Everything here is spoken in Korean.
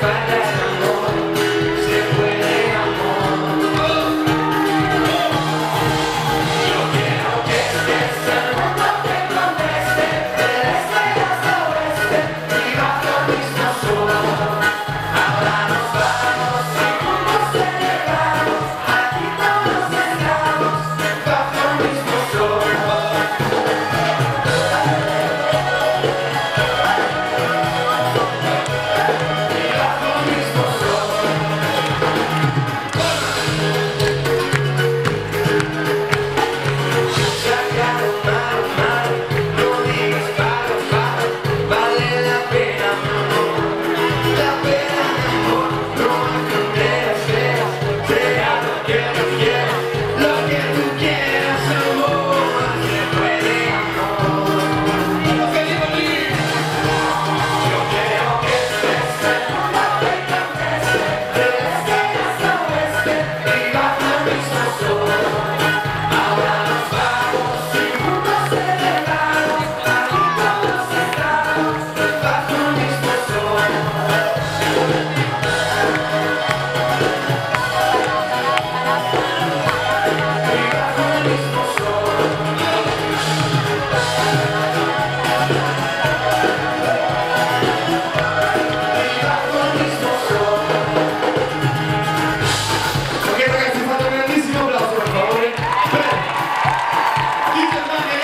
find out Thank. 감사합니다.